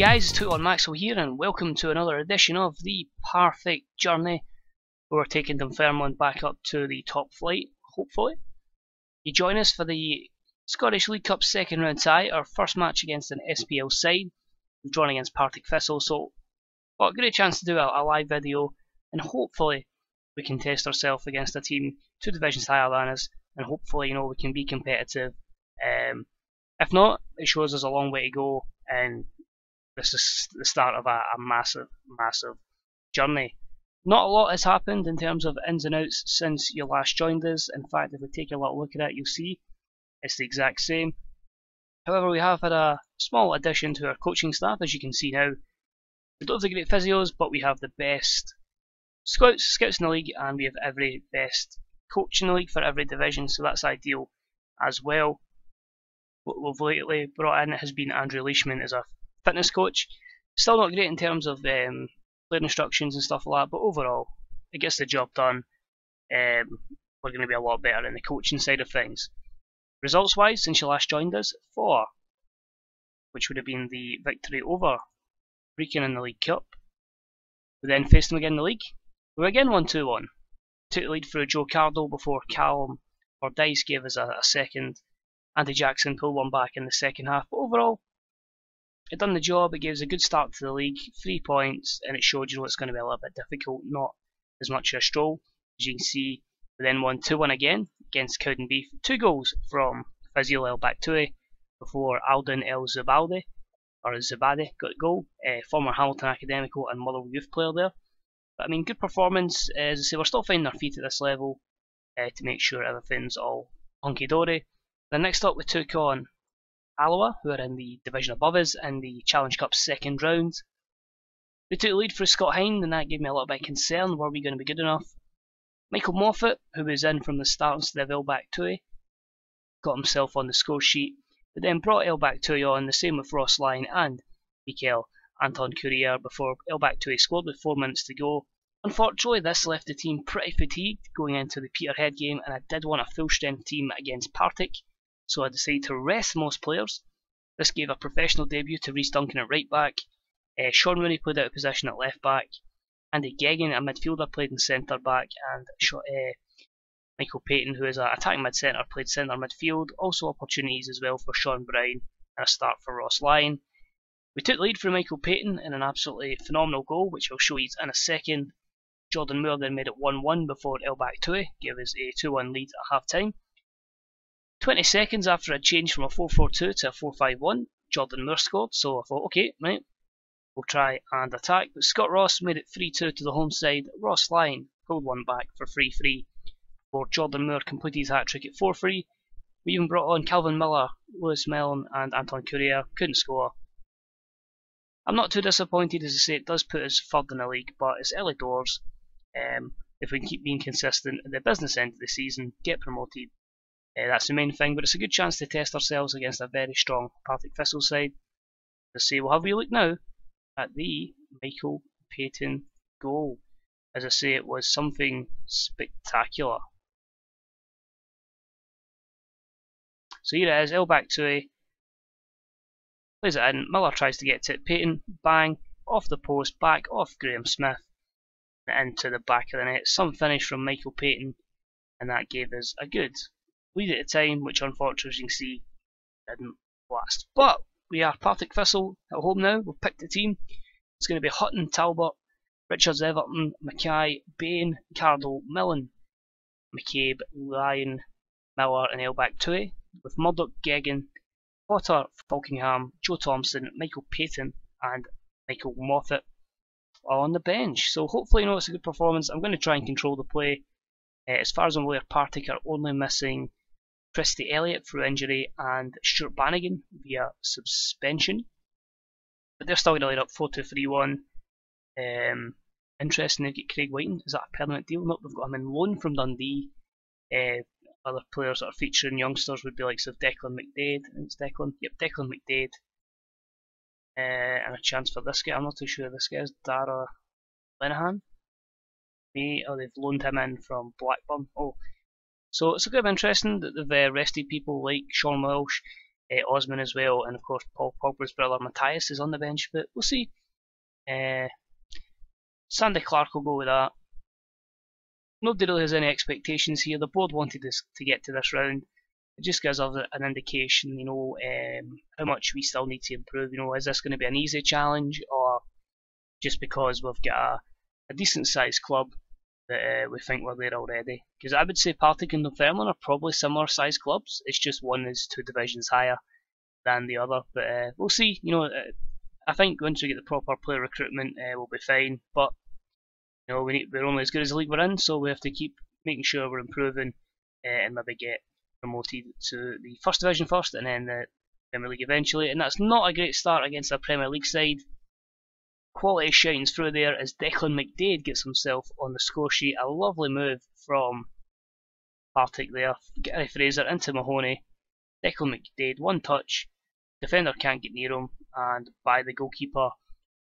guys, Two on Maxwell here and welcome to another edition of the Parfect Journey. We're taking Dunfermline back up to the top flight, hopefully. You join us for the Scottish League Cup second round tie, our first match against an SPL side. We've drawn against Partick Thistle, so got a great chance to do a, a live video and hopefully we can test ourselves against a team two divisions higher than us and hopefully you know we can be competitive. Um, if not, it shows us a long way to go and this is the start of a, a massive, massive journey. Not a lot has happened in terms of ins and outs since you last joined us. In fact, if we take a little look at it, you'll see it's the exact same. However, we have had a small addition to our coaching staff, as you can see now. We don't have the great physios, but we have the best scouts, scouts in the league, and we have every best coach in the league for every division, so that's ideal as well. What we've lately brought in has been Andrew Leishman as a fitness coach. Still not great in terms of um, instructions and stuff like that, but overall, it gets the job done. Um, we're going to be a lot better in the coaching side of things. Results wise, since you last joined us, four, which would have been the victory over Brechin in the League Cup. We then faced them again in the league. We were again 1 2 1. Took the lead through Joe Cardle before Callum Fordyce gave us a, a second. Andy Jackson pulled one back in the second half, but overall, it done the job. It gives a good start to the league, three points, and it showed you know it's going to be a little bit difficult, not as much a stroll. As you can see, we then won 2 1 again against Cowdenbeath. Two goals from Fazil El Bakhtaoui before Alden El Zubaldi, or Zubadi, got a goal. Uh, former Hamilton Academical and Motherwell youth player there. But I mean, good performance. As I say, we're still finding our feet at this level uh, to make sure everything's all hunky dory. Then next up, we took on Alloa, who are in the division above us in the Challenge Cup second round. We took the lead for Scott Hind, and that gave me a little bit of concern. Were we going to be good enough? Michael Moffat, who was in from the start instead of El Bakhtaoui, got himself on the score sheet, but then brought El Bakhtaoui on, the same with Ross Lyon and Mikel Anton Courier before El Bakhtaoui scored with four minutes to go. Unfortunately, this left the team pretty fatigued going into the Peterhead game, and I did want a full strength team against Partick, so I decided to rest most players. This gave a professional debut to Rhys Duncan at right back, uh, Sean Rooney played out of position at left back, Andy Geggan, a midfielder, played in centre back, and uh, Michael Paton, who is an attacking mid centre, played centre midfield. Also opportunities as well for Sean Brown and a start for Ross Lyon. We took the lead for Michael Paton in an absolutely phenomenal goal, which I'll show you in a second. Jordan Moore then made it 1 1 before El Bakhtaoui gave us a 2 1 lead at half time. 20 seconds after a change from a 4-4-2 to a 4-5-1, Jordan Moore scored, so I thought, okay, right, we'll try and attack. But Scott Ross made it 3-2 to the home side. Ross Lyon pulled one back for 3-3 before Jordan Moore completed his hat-trick at 4-3. We even brought on Calvin Miller, Lewis Mellon and Anton Courier, couldn't score. I'm not too disappointed as I say it does put us third in the league, but it's early doors. Um, if we keep being consistent at the business end of the season, get promoted, uh, that's the main thing, but it's a good chance to test ourselves against a very strong Partick Thistle side. Let's see, we'll have a look now at the Michael Paton goal. As I say, it was something spectacular. So here it is, El Bakhtaoui. Plays it in, Miller tries to get to it, Paton, bang, off the post, back off Graham Smith, into the back of the net. Some finish from Michael Paton, and that gave us a good lead at a time, which unfortunately, as you can see, didn't last. But we are Partick Thistle at home now. We've picked the team. It's going to be Hutton, Talbot, Richards, Everton, Mackay, Bain, Cardle, Millen, McCabe, Lyon, Miller, and El Bakhtaoui, with Murdoch, Geggan, Potter, Falkingham, Joe Thompson, Michael Paton, and Michael Moffat on the bench. So hopefully, you know, it's a good performance. I'm going to try and control the play. Uh, as far as I'm aware, Partick are only missing Christie Elliott through injury and Stuart Bannigan via suspension. But they're still going to lead up 4 2 3 1. Um, interesting, they've got Craig Wighton. Is that a permanent deal? Nope, they've got him in loan from Dundee. Uh, other players that are featuring youngsters would be like of Declan McDade. it's Declan. Yep, Declan McDade. Uh, and a chance for this guy. I'm not too sure this guy is Darragh Lenihan. Me, oh, they've loaned him in from Blackburn. Oh, so it's a bit of interesting that they've uh, rested people like Sean Welsh, uh, Osman as well, and of course Paul Pogba's brother Mathias is on the bench, but we'll see. Uh, Sandy Clark will go with that. Nobody really has any expectations here. The board wanted us to get to this round. It just gives us an indication, you know, um, how much we still need to improve. You know, is this going to be an easy challenge, or just because we've got a, a decent sized club that uh, we think we're there already? Because I would say Partick and Dunfermline are probably similar sized clubs. It's just one is two divisions higher than the other. But uh, we'll see. You know, uh, I think once we get the proper player recruitment, uh, we'll be fine. But you know, we need, we're only as good as the league we're in, so we have to keep making sure we're improving uh, and maybe get promoted to the first division first, and then the Premier League eventually. And that's not a great start against a Premier League side. Quality shines through there as Declan McDade gets himself on the score sheet. A lovely move from Partick there. Gary Fraser into Mahoney. Declan McDade, one touch. Defender can't get near him, and by the goalkeeper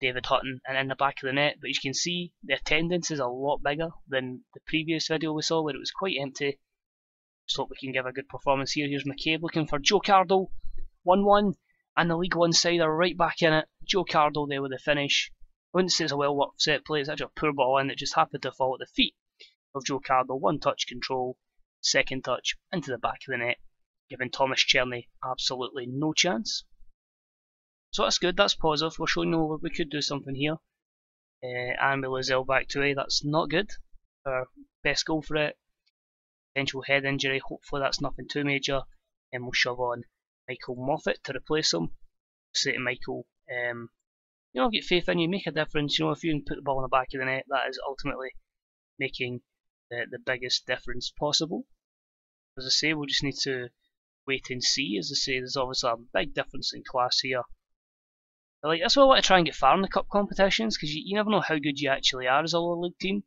David Hutton and in the back of the net. But as you can see, the attendance is a lot bigger than the previous video we saw where it was quite empty. Just hope we can give a good performance here. Here's McCabe looking for Joe Cardle. 1-1 and the League One side are right back in it. Joe Cardle there with the finish. I wouldn't say it's a well worked set play, it's actually a poor ball in that just happened to fall at the feet of Joe Cardle. One touch control, second touch into the back of the net, giving Tomas Cerny absolutely no chance. So that's good, that's positive. We're showing we could do something here. Uh, and with Lozelle back to A, that's not good. Our best goal for it. Potential head injury, hopefully that's nothing too major. And we'll shove on Michael Moffat to replace him. Say to Michael, um, you know, get faith in you, make a difference. You know, if you can put the ball in the back of the net, that is ultimately making the, the biggest difference possible. As I say, we'll just need to wait and see. As I say, there's obviously a big difference in class here but like that's why I want to try and get far in the cup competitions because you, you never know how good you actually are as a lower league team.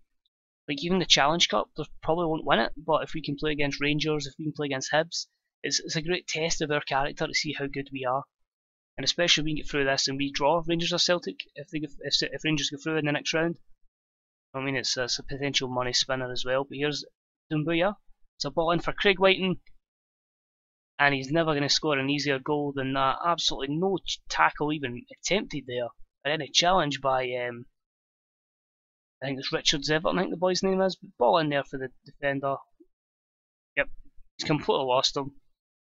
Like even the Challenge Cup, they probably won't win it, but if we can play against Rangers, if we can play against Hibs, it's, it's a great test of our character to see how good we are. And especially if we can get through this and we draw Rangers or Celtic, if they if, if Rangers go through in the next round, I mean it's, it's a potential money spinner as well. But here's Dumbuya. It's a ball in for Craig Wighton and he's never going to score an easier goal than that. Absolutely no tackle even attempted there, or any challenge by um, I think it's Richard Everton, I think the boy's name is. Ball in there for the defender. Yep, he's completely lost him.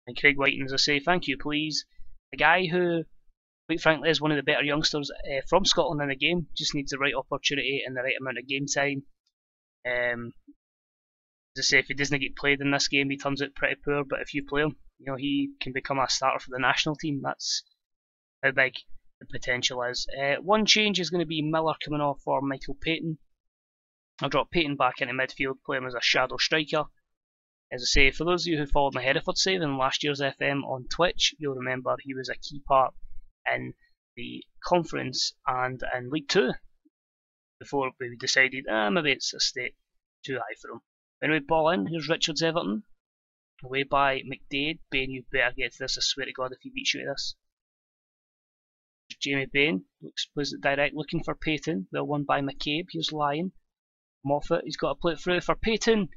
And Craig as I say, thank you, please. A guy who, quite frankly, is one of the better youngsters uh, from Scotland in the game. Just needs the right opportunity and the right amount of game time. Um, as I say, if he doesn't get played in this game, he turns out pretty poor. But if you play him, you know he can become a starter for the national team. That's how big the potential is. Uh, one change is going to be Miller coming off for Michael Paton. I'll drop Paton back into midfield, play him as a shadow striker. As I say, for those of you who followed my Hereford save in last year's FM on Twitch, you'll remember he was a key part in the conference and in League Two before we decided, ah, maybe it's a step too high for him. Anyway, ball in, here's Richards Everton. Away by McDade. Bain, you better get to this. I swear to God if he beats you to this. Jamie Bain looks plays it direct, looking for Paton. Well won by McCabe. Here's Lyon. Moffat, he's got to play it through for Paton.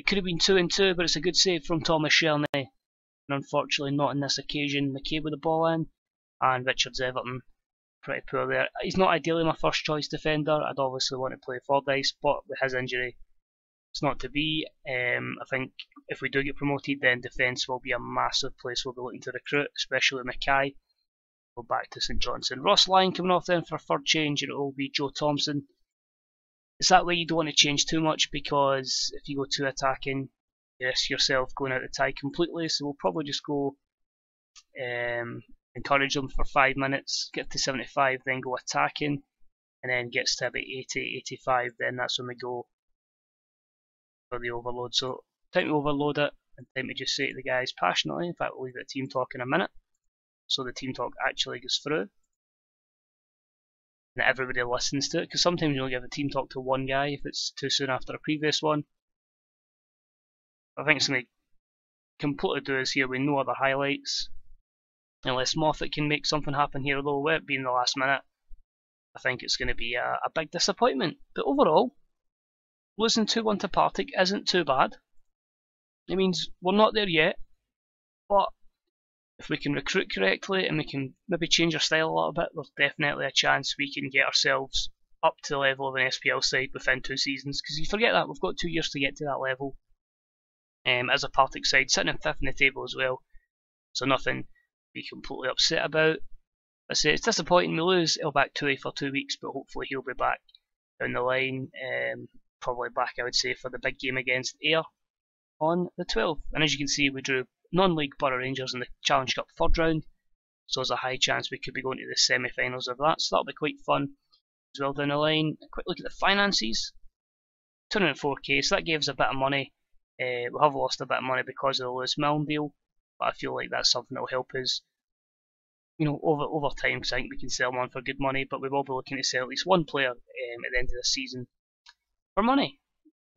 It could have been two and two, but it's a good save from Tomas Cerny. And unfortunately, not on this occasion. McCabe with the ball in, and Richards Everton pretty poor there. He's not ideally my first choice defender. I'd obviously want to play Fordyce, but with his injury, it's not to be. Um, I think if we do get promoted, then defence will be a massive place we'll be looking to recruit, especially Mackay. Go back to St Johnstone. Ross Lyon coming off then for a third change, and it will be Joe Thompson. It's that way you don't want to change too much because if you go too attacking, yes, yourself going out of tie completely. So we'll probably just go um, encourage them for five minutes, get to 75, then go attacking, and then gets to about 80, 85, then that's when we go for the overload. So time to overload it and time to just say to the guys passionately, in fact we'll leave the team talk in a minute. So the team talk actually goes through. And everybody listens to it, because sometimes you'll give a team talk to one guy if it's too soon after a previous one. I think to completely do us here with no other highlights. Unless Moffat can make something happen here though, with it being the last minute. I think it's going to be a, a big disappointment. But overall, losing 2 1 to Partick isn't too bad. It means we're not there yet, but if we can recruit correctly and we can maybe change our style a little bit, there's definitely a chance we can get ourselves up to the level of an SPL side within two seasons. Because you forget that, we've got two years to get to that level. Um, as a Partick side, sitting in fifth in the table as well. So nothing to be completely upset about. I say it's disappointing we lose El Bakhtaoui for two weeks, but hopefully he'll be back down the line. Um, probably back, I would say, for the big game against Ayr on the 12th. And as you can see, we drew non-league Borough Rangers in the Challenge Cup third round. So there's a high chance we could be going to the semi-finals of that. So that'll be quite fun as well down the line. A quick look at the finances. 204k, so that gave us a bit of money. Uh, we have lost a bit of money because of the Lewis Milne deal, but I feel like that's something that will help us. You know, over over time, I think we can sell them on for good money, but we will be looking to sell at least one player um, at the end of the season for money.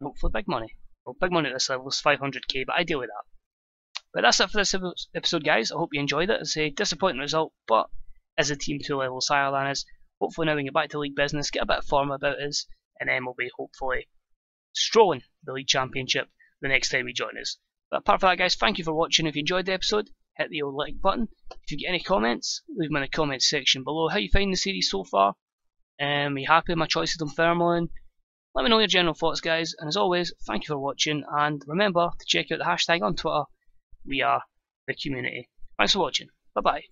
Hopefully, big money. Well, big money at this level is 500k, but I deal with that. But that's it for this episode, guys. I hope you enjoyed it. It's a disappointing result, but as a team two level higher than us, hopefully now we can get back to league business, get a bit of form about us, and then we'll be hopefully strolling the league championship the next time you join us. But apart from that, guys, thank you for watching. If you enjoyed the episode, hit the old like button. If you get any comments, leave them in the comments section below. How you find the series so far? Um, are you happy with my choices on Fairmont? Let me know your general thoughts, guys. And as always, thank you for watching. And remember to check out the hashtag on Twitter we are the community. Thanks for watching. Bye bye.